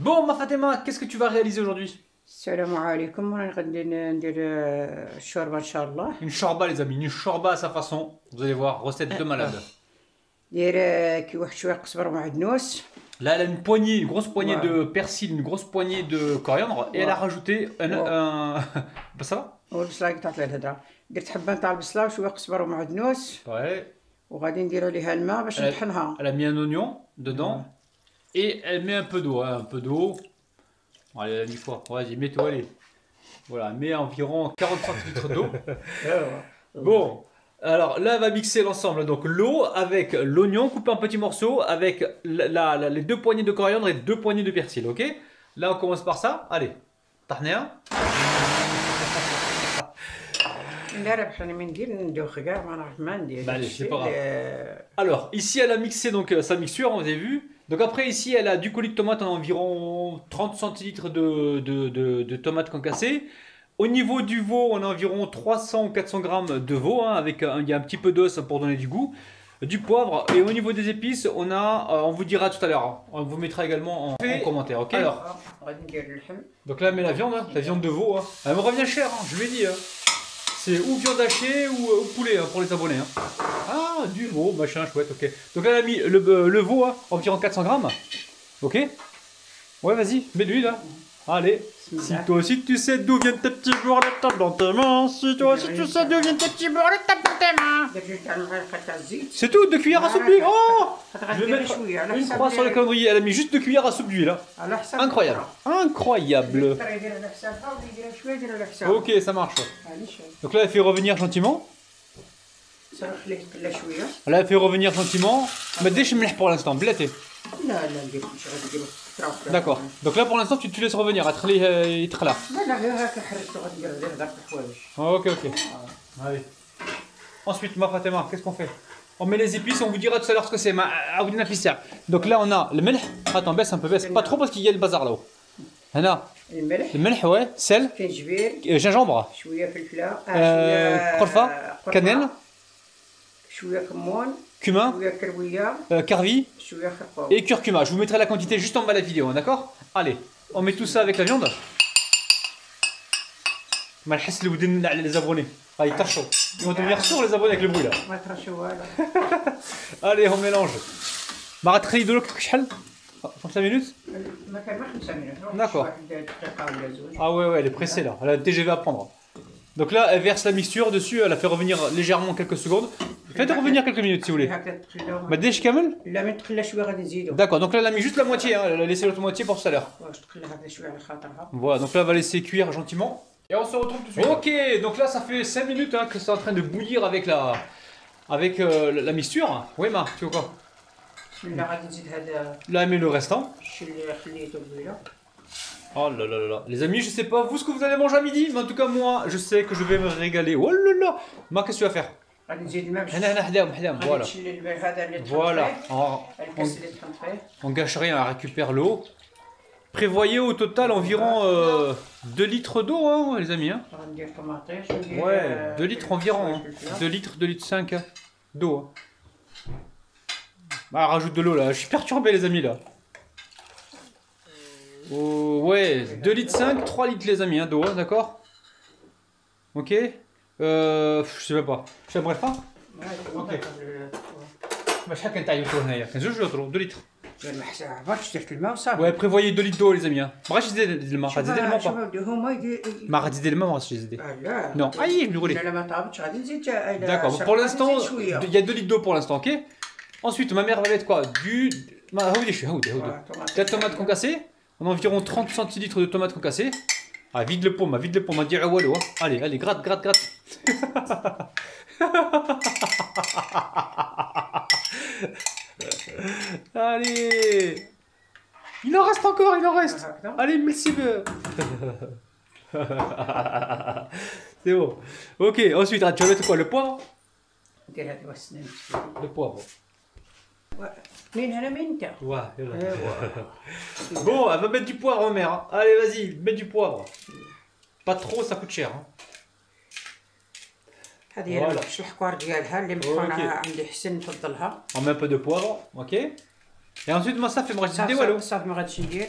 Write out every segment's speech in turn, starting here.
Bon, ma Fatima, qu'est-ce que tu vas réaliser aujourd'hui السلام عليكم رانا غادي ندير آه، الشوربه ان شاء الله Une shorba, les amis, une shorba à sa façon. Vous allez voir, recette de malade. دير آه، كي واحد شويه قزبر ومعدنوس Là, elle a une poignée, une grosse poignée Ouais. de persil, une grosse poignée de coriandre, et elle a Ouais. rajouté un. Ouais. un- bah, ça va والبصله قطعت لها الهضره درت حبه نتاع البصله وشويه قزبر ومعدنوس Ouais. وغادي ندير عليها الماء باش أه. نطحنها Elle a mis un oignon dedans, et elle met un peu d'eau, hein, un peu d'eau. Allez, la fois, vas-y, mets tout, allez. Voilà, mets environ 40 litres d'eau. bon, alors là, elle va mixer l'ensemble. Donc l'eau avec l'oignon coupé en petits morceaux, avec les deux poignées de coriandre et deux poignées de persil, ok? Là, on commence par ça. Allez, tahnéa. Bah, Alors, ici, elle a mixé donc euh, sa mixture, on vous avez vu. Donc après ici, elle a du colis de tomate en environ 30 centilitres de, de, de, tomates concassées. Au niveau du veau, on a environ 300 ou 400 grammes de veau, hein, avec un, il y a un petit peu d'os pour donner du goût, du poivre. Et au niveau des épices, on a, euh, on vous dira tout à l'heure, on vous mettra également en, commentaire, ok Alors, donc là, elle met la viande, hein, la viande de veau, hein. elle me revient cher, je vous l'ai dit. C'est ou viande hachée ou, ou poulet hein, pour les abonnés. hein. Ah, du veau, machin, chouette, ok. Donc là, elle a mis le, euh, veau, hein, environ 400 grammes. Ok Ouais, vas-y, mets-lui là. Allez, si toi aussi tu sais d'où viennent tes petits bords de table dans tes mains, si toi aussi tu sais d'où viennent tes petits bords de table dans tes mains. C'est tout, deux cuillères à soupe d'huile. Oh Je vais mettre une croix sur le calendrier. Elle a mis juste deux cuillères à soupe d'huile. Hein. là. Incroyable. Incroyable. Ok, ça marche. Donc là, elle fait revenir gentiment. Là, elle fait revenir gentiment. Mais déchimleh pour l'instant, blété. بلاتي. لا لا ندير كلشي غادي نديرو تراو D'accord. Donc là, pour l'instant, tu, tu laisses revenir. تخليه euh, يتخلى. لا لا غير هكا حركتو غادي ندير غير هذاك الحوايج Ok, ok. Allez. Ensuite, ma Fatima, qu'est-ce qu'on fait On met les épices, on vous dira tout à l'heure ce que c'est. Ma- Aoudina Fissia. Donc là, on a le melh. Attends, baisse un peu, baisse. Pas trop parce qu'il y a le bazar là-haut. Hana, الملح le melh, ouais. Sel, كنجبير euh, gingembre, شويه فلفله آه، آه، شويه قرفة، قرفة، cannelle, شويه كمون cumin, euh, carvi et curcuma. Je vous mettrai la quantité juste en bas de la vidéo, hein, d'accord? Allez, on met tout ça avec la viande. malhès les abonnés. Ah, ils tâchent. Ils vont devenir sourds les abonnés avec le bruit là. Allez, on mélange. Maratri de l'eau, 5 minutes? D'accord. Ah ouais, ouais, elle est pressée là. Elle a TGV à prendre. Donc là, elle verse la mixture dessus, elle la fait revenir légèrement quelques secondes. Faites revenir quelques minutes si vous voulez. Bah, Ma dèche D'accord, donc là, elle a mis juste la moitié, hein. elle a laissé l'autre moitié pour tout à l'heure. Voilà, donc là, elle va laisser cuire gentiment. Et on se retrouve tout de suite. Ok, donc là, ça fait 5 minutes hein, que c'est en train de bouillir avec la, avec, euh, la mixture. Oui, Ma, tu vois quoi? Là, elle met le restant. Oh là là là Les amis, je sais pas vous ce que vous allez manger à midi, mais en tout cas, moi, je sais que je vais me régaler. Oh là là Marc, qu'est-ce que tu vas faire? Voilà. Voilà. On, gâche rien, on récupère l'eau. Prévoyez au total environ euh, 2 litres d'eau, hein, les amis. Hein. Ouais, 2 litres environ. 2 hein. litres, 2 litres 5 hein, d'eau. Hein. Bah, rajoute de l'eau là, je suis perturbé, les amis là. Oh, ouais, 2 litres 5, 3 litres, les amis, hein, d'eau, hein, d'accord Ok euh, Je sais même pas. Je sais, bref, pas هذا أوكي. قبل- Bah, chacun taille autour, هنايا. 15 jours, 2 litres. غير المحسا عرفت درت الماء وصافي Ouais, prévoyez 2 litres d'eau, les amis. Hein. Bah, j'ai des الماء, شوف- غادي الماء شوف pas. ودي هما يدير ما غادي تزيد الماء ما غاديش تزيد آه، لا Non. Aïe, je vais rouler. لا لا ما طابتش غادي نزيد آه، إلا D'accord, شربت pour غادي l'instant, نزيد شويه il y a 2 litres d'eau pour l'instant, ok Ensuite, ma mère va mettre quoi Du. Ma... Ah oui, je suis. Ah oui, ah oui. آه، طماطيش. 4 tomates concassées, on a environ 30 centilitres de tomates concassées. Ah, vide le pomme, ah, vide le pomme, on dirait eh, Wallo. Hein. Allez, allez, gratte, gratte, gratte. allez Il en reste encore, il en reste Allez, mille cibles C'est bon. Ok, ensuite, ah, tu vas mettre quoi Le poivre? Le poivre. Ouais. هنا من انت Ouais, ايوا Bon, elle va mettre du poivre, ma mère. hein. Allez, vas-y, mets du poivre. Pas trop, ça coûte cher. hein. هذه هي فوالا. الوحش الحكوار ديالها اللي مطحونها عندي حسن نفضلها On met un peu de poivre, ok Et ensuite, moi, ça fait me rajouter صافي des wallo. صافي صافي ما غاديش ندير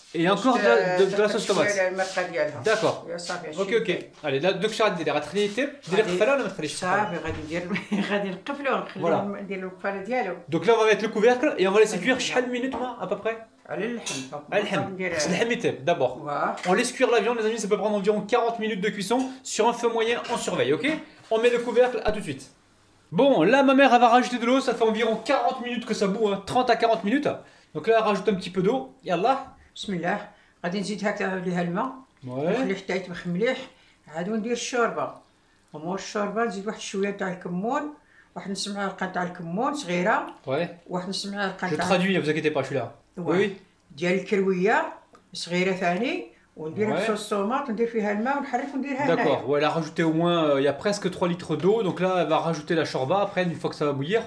et encore de, la- de, de la sauce tomate المرقه ديالها d'accord يا صافي اوكي اوكي allez là دوك شحال ديري غتخليه يطيب ديري غادي- قفله ولا ما تخليش صافي غادي ندير غادي نقفلو نخليه Voilà. ندير القفاله ديالو Donc là on va mettre le couvercle et on va laisser cuire شحال de minutes moi à peu près على اللحم على اللحم ندير خص اللحم يطيب d'abord واه On laisse cuire la viande, les amis, ça peut prendre environ 40 minutes de cuisson sur un feu moyen, on surveille, ok On met le couvercle, à tout de suite. Bon, là, ma mère, elle va rajouter de l'eau, ça fait environ 40 minutes que ça bout, hein, 30 à 40 minutes. Donc là, elle rajoute un petit peu d'eau, yallah. بسم الله غادي نزيد هكا ليها الماء Ouais. نخليه حتى يطبخ مليح عاد ندير الشوربه ومور الشوربه نزيد واحد شويه تاع الكمون واحد نص معلقه تاع الكمون صغيره Ouais. واحد نص معلقه Je تاع traduis, ne vous inquiétez pas, je suis là. Oui, oui. ديال الكرويه صغيره ثاني وندير Ouais. صوص طوماط وندير فيها الماء ونحرك ونديرها D'accord, ouais, elle a rajouté au moins, euh, il y a presque 3 litres d'eau, donc là, elle va rajouter la shorba après, une fois que ça va bouillir.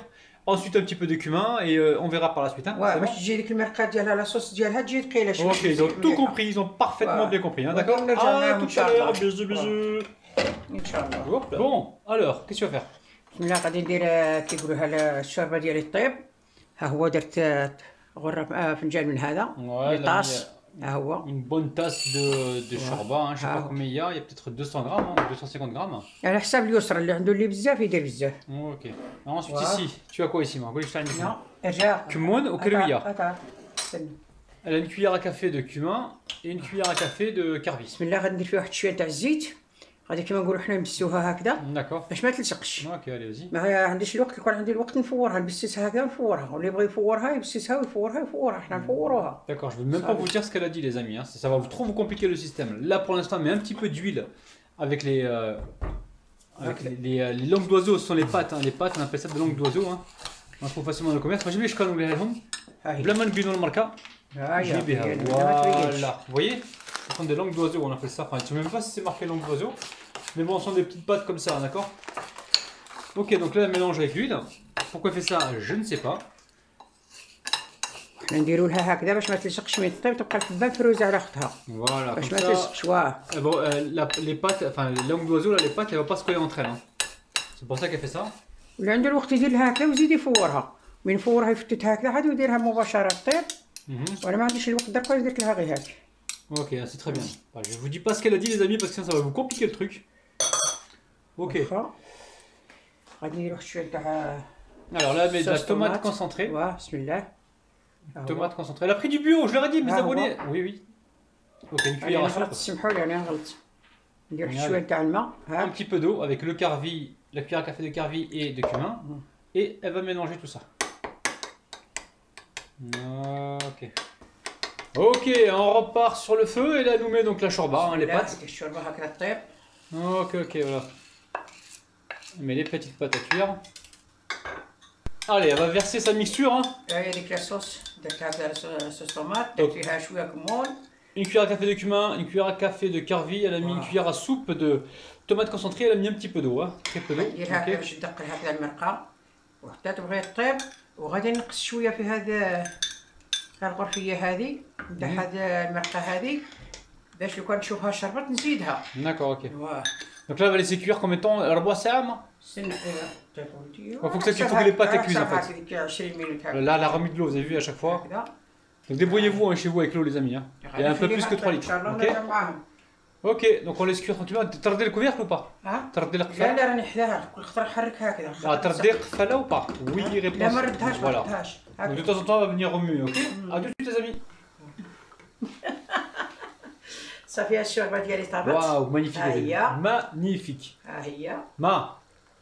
Ensuite, un petit peu de cumin, et euh, on verra par la suite. Hein. واه C'est باش bon تجي ديك المرقه ديالها لا صوص ديالها تجي ثقيله شويه Ok, ils ont tout compris, ils ont parfaitement Ouais. bien compris, hein, Ouais, d'accord on a Ah, jamais, tout à Inch'Allah. l'heure, bisous, bisous. ان شاء الله Bon, alors, qu'est-ce que tu vas faire بسم الله غادي ندير آه، كيقولوها ال- الشوربه ديالي طيب ها هو درت آه، غرة آه، فنجان من هذا Ouais, لي là, طاس ها هو Une bonne tasse de, de Ouais. shorba, hein, je sais Ah. pas combien il y a, il y a peut-être 200 grammes, hein, 250 grammes. على حساب اليسرى اللي عنده اللي بزاف يدير بزاف Ok. Alors, ensuite Ouais. ici, tu as quoi ici moi قولي شو عندك هنا. نو ارجع Cumin ou كروية أتا- استنى. Elle a une cuillère à café de cumin et une cuillère à café de carvis. بسم الله غادي ندير فيه واحد شويه تاع الزيت غادي كيما نقولوا حنا نبسوها هكذا D'accord. باش ما تلصقش Ok, allez, vas-y. ما عنديش الوقت يكون عندي الوقت نفورها نبسسها هكذا ونفورها واللي يبغي يفورها يبسسها ويفورها ويفورها حنا نفوروها D'accord, je ne vais même pas vous dire ce qu'elle a dit, les amis. hein. Ça, ça va vous trop vous compliquer le système. Là, pour l'instant, on met un petit peu d'huile avec les. euh, avec Ok. les, les, euh, les langues d'oiseau, ce sont les pattes. hein. Les pattes, on appelle ça des langues d'oiseau. Hein. On trouve facilement dans le commerce. Moi, j'ai vu les شكون نقولها لهم. ها هي بلا ما نبينوا الماركه ها هي Je l'ai bien. هي، ما تبينش. Voilà. Vous voyez Ce sont des langues d'oiseau, on appelle ça. Enfin, je ne sais même pas si c'est marqué langue d'oiseau. Mais bon, ce sont des petites pattes comme ça, d'accord Ok, donc là, elle mélange avec l'huile. Pourquoi elle fait ça Je ne sais pas. حنا نديروا لها هكذا باش ما تلصقش من الطيب تبقى الحبه مفروزه على اختها Voilà, باش comme ما ça. تلصقش واه elles vont- euh, la- les pattes, enfin, les langues d'oiseau, là, les pattes, elles ne vont pas se coller entre elles. hein. C'est pour ça qu'elle fait ça. واللي عنده الوقت يدير لها هكذا ويزيد يفورها من يفورها يفتتها هكذا عاد يديرها مباشره طيب Mhm. وانا ما عنديش الوقت درك درت لها غير هكا Ok, ah, c'est très bien. Je vous dis pas ce qu'elle a dit, les amis, parce que ça, va vous compliquer le truc. Ok. Alors là, mais de la tomate, concentrée. Ouais, celui-là. Tomate concentrée. Elle a pris du bio, je leur ai dit, mes abonnés. Oui, oui. Ok, une cuillère à soupe. Un petit peu d'eau avec le carvi, la cuillère à café de carvi et de cumin. Et elle va mélanger tout ça. Ok. Ok, on repart sur le feu et là nous met donc la chorba, hein, les pâtes. Ok, ok, voilà. On met les petites pâtes à cuire. Allez, elle va verser sa mixture. Hein. Donc, une cuillère à café de cumin, une cuillère à café de carvi, elle a mis une cuillère à soupe de tomates concentrées, elle a mis un petit peu d'eau, hein. très peu d'eau. Okay. الغرفيه هذه نتاع مم. هذا المرقه هذه باش لو كان نشوفها شربت نزيدها D'accord, ok. واه Donc là, elle va laisser cuire combien de temps Arbois Sam استنى ايوا طيب ولدي. faut que ça- il faut que les pâtes راك cuisent, en fait. صافي هذيك 20 مينوت هكذا Là, elle a remis de l'eau, vous avez vu à chaque fois. هكذا Donc débrouillez-vous hein, chez vous avec l'eau, les amis. hein. Il y a un peu plus que 3 ان litres. شاء الله Ok, نرجع معاهم ok, donc on laisse cuire tranquillement. T'as regardé le couvercle ou pas ها T'as regardé la لا couvercle لا راني حداها كل خطره نحرك هكذا Ah, t'as regardé Kfala ou pas Oui, réponse. لا ما ردهاش ما Voilà. Ah, de temps en temps, on va venir remuer, ok? A tout de suite, les amis Ça fait un sûr, va dire les Waouh, magnifique. Ah. Magnifique. Aïe. Ah. Ma.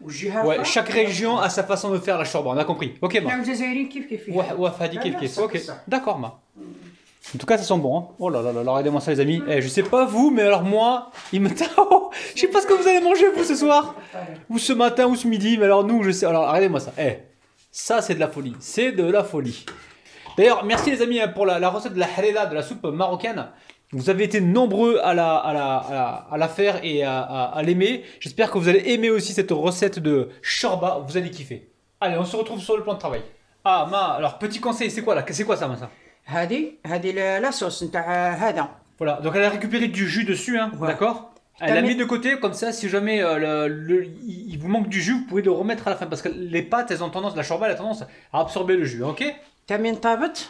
Ouais, chaque région a sa façon de faire la chorba, on a compris. Ok, ma. Ok, d'accord, ma. En tout cas, ça sent bon. Hein. Oh là là là, regardez-moi ça, les amis. Eh, je sais pas vous, mais alors moi, il me oh, Je sais pas ce que vous allez manger, vous, ce soir. Ou ce matin, ou ce midi, mais alors nous, je sais. Alors, regardez-moi ça. Eh, ça, c'est de la folie. C'est de la folie. D'ailleurs, merci les amis hein, pour la, recette de la halala, de la soupe marocaine. Vous avez été nombreux à la, à la, à la, à la faire et à, à, à l'aimer. J'espère que vous allez aimer aussi cette recette de shorba. Vous allez kiffer. Allez, on se retrouve sur le plan de travail. Ah, ma, alors petit conseil, c'est quoi là C'est quoi ça, ma ça هذه هذه لا- لاصوص نتاع هذا Voilà, donc elle a récupéré du jus dessus, hein, Ouais. d'accord Elle T'as l'a mis- mis de côté, comme ça, si jamais euh, le, le- il il vous manque du jus, vous pouvez le remettre à la fin. Parce que les pâtes, elles ont tendance, la shorba, elle a tendance à absorber le jus, ok تمين طابت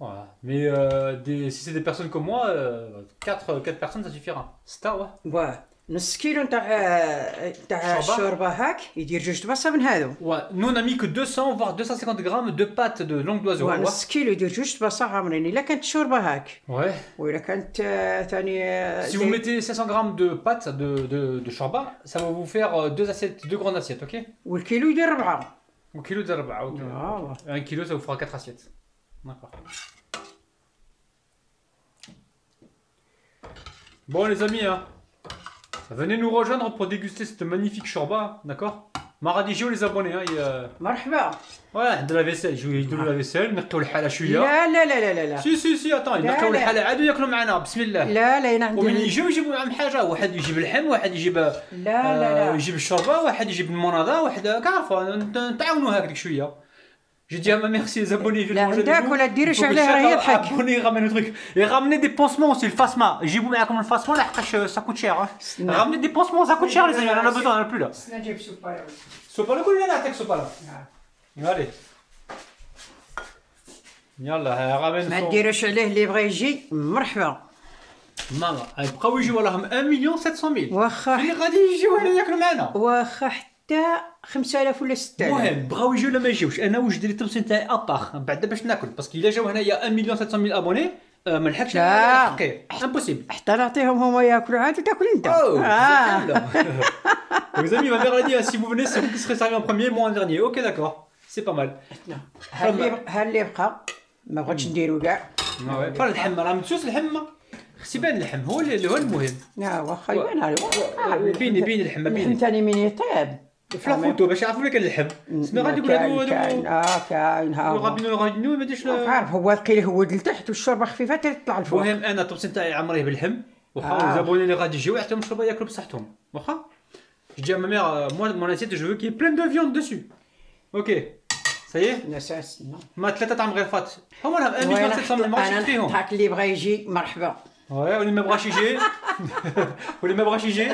Voilà. Mais euh, des- si c'est des personnes comme moi, 4, personnes, ça suffira. C'est ça, ouais. واه نص كيلو نتاع تاع شوربة؟ الشوربه هاك يدير جوج طباسه من هذو Ouais, nous on a mis que 200 voire 250 grammes de pâte de langue d'oiseau. واه Ouais. نص كيلو يدير جوج طباسه عامرين الا كانت الشوربه هاك Ouais. والا كانت آه، ثاني آه، Si vous لي- mettez 500 grammes de pâte de, de, de shorba, ça va vous faire euh, deux assiettes, deux grandes assiettes, ok والكيلو يدير ربعه Au kilo de zarba, ok. آه. Un kilo, ça vous fera 4 assiettes. D'accord. Bon les amis, hein, venez nous rejoindre pour déguster cette magnifique shorba, d'accord Maradigio les abonnés, hein, il, euh, مرحبا ouais, de la vaisselle, ils يديروا la vaisselle, نقيو الحالة شوية. لا لا لا لا لا لا سي سي سي اتون لا، ينقيو لا. الحالة عادوا ياكلوا معنا بسم الله. لا لا انا ومن عندي يجيو يجيبوا معهم حاجة، واحد يجيب اللحم، واحد يجيب لا لا آه، لا يجيب الشوربه واحد يجيب المناضه واحد كعرفه نتعاونوا هكذاك شويه J'ai dit à ma mère si les abonnés viennent لا manger avec عندك nous, ولا il ديروا faut شي que عليها راه chacun يضحك abonné ramène le truc. Et ramenez des pansements aussi, le fasma. J'جيبوا معاكم le fasma لحقاش ça coûte cher. hein. نعم. Ramenez des pansements, ça coûte cher les amis, on en a besoin, on en a plus là. نجيب سوبر Sopa le كل نعطيك sopa là. Allez. يلا ramène ما son... ديروش عليه اللي بغى يجي مرحبا ماما بقاو يجيو راهم 1 مليون 700 000 واخا اللي غادي يجيو هنا ياكلوا معنا واخا حتى 5000 ولا 6000 المهم بغاو يجيو ولا ما يجيوش؟ أنا واش درت التوصيل تاعي اباخ بعد باش ناكل؟ باسكو إلا جاو هنايا 1 مليون 700 000 أبوني آه، ما نلحقش لا. نحقق امبوسيبل حتى نعطيهم هما ياكلوا عاد وتاكل أنت. Oh, آه. Donc, les amis, ma mère l'a dit, si vous venez, c'est vous qui serez servi en premier, moi en dernier. Ok, d'accord. C'est pas mal. ها اللي بقى؟ ما بغيتش نديرو كاع. فال الحمة راه متسوس الحمة خص يبان اللحم هو اللي هو المهم لا واخا يبان على بين بين الحمة اللحم بين ثاني من يطيب. في الفوتو باش يعرفوا لك اللحم سما غادي يقول كاين هادو كاين هادو آه كاين ها. الغابينو الغابينو ما لا- عارف هو قيل هو لتحت والشوربه خفيفة تطلع الفوق المهم أنا الطبسين تاعي عمريه باللحم واخا آه. الزبونين اللي غادي يجيو يعطيهم شربة ياكلوا بصحتهم واخا Je dis à ma mère, euh, moi, mon assiette, je veux qu'il y ait plein de viande dessus. Ok. Ça y est الاساس. ما ثلاثة تاع مغرفات هما لهم 1 مليون وأنا 700 ما فيهم اللي بغى يجي مرحبا Ouais, واللي ما بغاش يجي واللي ما بغاش يجي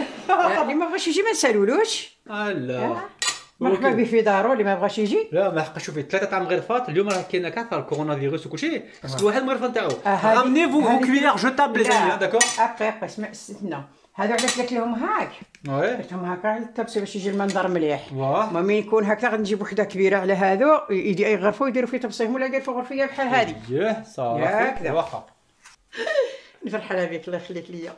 اللي ما بغاش يجي ما نسالولوش لا مرحبا. به في دارو اللي ما بغاش يجي لا ما حقا شوفي ثلاثة تاع مغرفات اليوم راه كاين كاع الكورونا فيروس وكلشي خص واحد مغرفه نتاعو آه، رامني فو هذه- كويير جوتابل لي زامي داكور ابقى ابقى اسمع استنى هذا علاش قلت لهم هاك وي قلت لهم هكا التبسي باش يجي المنظر مليح واه ما من يكون هكذا غنجيب وحده كبيره على هذو يدي يغرفوا يديروا في تبصيهم ولا يديروا في غرفيه بحال هذه ياه صافي ياك ذا. واخا نفرحانه بك الله يخليك ليا؟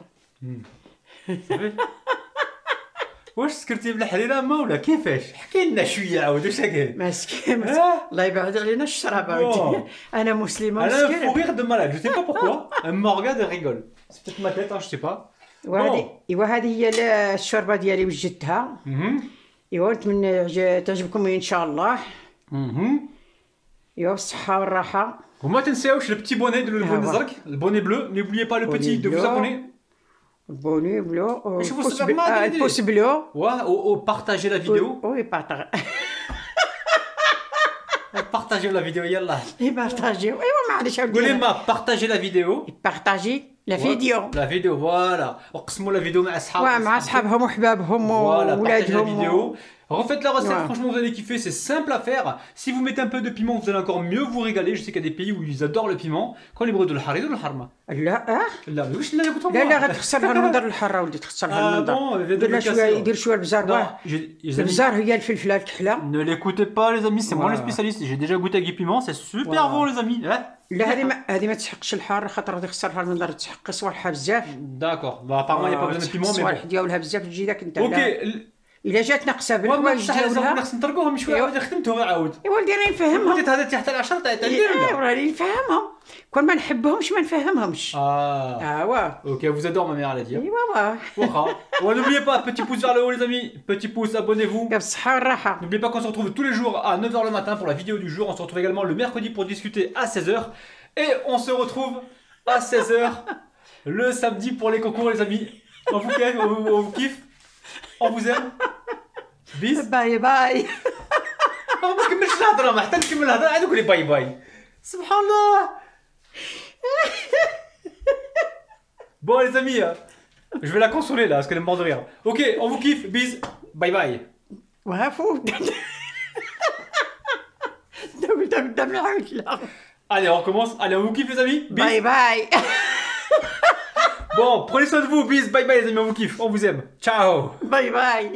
واش سكرتي بلا حليلة أما ولا؟ كيفاش؟ حكي لنا شوية عاود واش كاين؟ مسكين الله يبعد علينا الشرابه ودي أنا مسلمة أنا فوغير دو مالاد جو سي با بوركوا اما ريغارد ريغول سي بتيت ما كيطاش سي با وهذه ايوا هذه هي الشوربه ديالي وجدتها ايوا نتمنى تعجبكم ان شاء الله أها ايوا بالصحه والراحه وما تنساوش le petit bonnet de le Ah, bonnet voilà. زرق, le bonnet bleu. N'oubliez pas le Bonnet petit de vous bleu. abonner. البوني بلو شوفوا البوس السبب بل- ما آه، أدري. البوس بلو Ouais, ou, ou partagez la vidéo. وي بارطاج Partagez la vidéo, yallah. يبارطاجيو ايوا معليش قولي ما partagez la vidéo. بارطاجي لا فيديو La vidéo, voilà. وقسموا la vidéo مع أصحابكم. ومع اصحابهم وحبابهم Voilà, partagez la وولادهم vidéo. Refaites la recette, Ouais. franchement vous allez kiffer, c'est simple à faire. Si vous mettez un peu de piment, vous allez encore mieux vous régaler. Je sais qu'il y a des pays où ils adorent le piment. Quand les brûlent de الحار يديروا الحرمة. لا اه لا واش لا يقولوا لا لا غتخسرها المنظر الحاره ولدي تخسرها Ah المنظر bon, il vient de دير لها le شويه casser. يدير شويه البزار Non, واه j'ai- les amis, البزار هي الفلفله الكحله ne l'écoutez pas les amis, c'est moi le Voilà. spécialiste. J'ai déjà goûté avec du piment, c'est super Voilà. bon les amis. hein. لا هذه ما هذه ما تسحقش الحار خاطر غادي يخسرها المنظر تسحق صوالحها بزاف D'accord, bah, apparemment il n'y a pas besoin de piment, mais الصوالح bon. ديالها بزاف تجي داك انت Ok, لا. الا جات ناقصه moi بالحوايج ما صح ديالها خصنا نطرقوهم شويه أيوة. عاود خدمتهم عاود. يا ولدي راني نفهمهم بديت هذا تحت العشرة تاع تاع إيه، الدير راني نفهمهم كون ما نحبهمش ما نفهمهمش Ah, اه واه ok, elle vous adore ma mère elle a dit. hein. ايوا واه Waouh. Bon, n'oubliez pas, petit pouce vers le haut les amis, petit pouce, abonnez-vous. يا بالصحه والراحه N'oubliez pas qu'on se retrouve tous les jours à 9h le matin pour la vidéo du jour. On se retrouve également le mercredi pour discuter à 16h. Et on se retrouve à 16h le samedi pour les concours les amis. On vous kiffe, on vous, on vous kiffe. On vous aime. Bis. باي باي ما نكملش الهضره ما حتى نكمل الهضره عاد نقول لي باي باي سبحان الله Bon les amis, euh, je vais la consoler là parce qu'elle est morte de rire. Ok, on vous kiffe, bis, bye bye. وهافو قلت قدام العائله Allez, on recommence. Allez, on vous kiffe les amis. Bis. باي باي Bon, prenez soin de vous, bis, bye bye les amis, on vous kiffe, on vous aime. Ciao Bye bye